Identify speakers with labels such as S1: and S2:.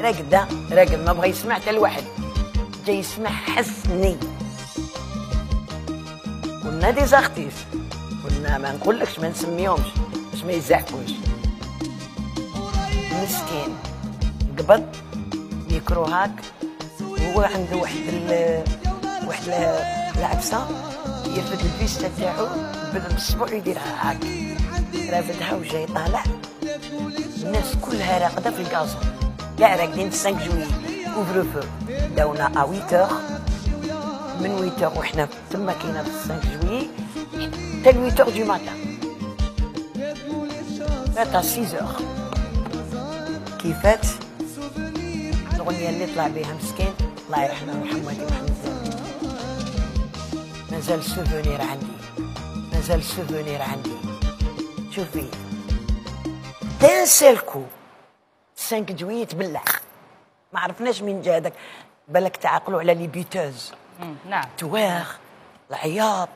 S1: راقد ده راقد ما بغى يسمع حتى الواحد جاي يسمع حسني. كنا des artistes كنا ما نقولكش ما نسميهمش. باش ما يزعفوش. مسكين. قبض ميكرو هاك. وهو عنده واحد ال واحد ال- العبسة. يرفد الفيستا تاعو بالصبع يديرها هاك. رافدها وجاي طالع. الناس كلها راقدة في الكازون راقدين 5 جويي اوفرو فو داونا ا 8 من 8 وحنا تما كاينة في 5 جويي حتى ل 8 دو ماتان فات 6 كيفات الاغنيه اللي طلع بها مسكين الله يرحمه محمد محمد. مازال سوفونير عندي مازال سوفونير عندي شوفي دان سيلكو 5 جوية تبلع ما عرفناش مين جا هذاك بالك تعاقلوا على لي بيتوز
S2: نعم.
S1: تواخ العياط.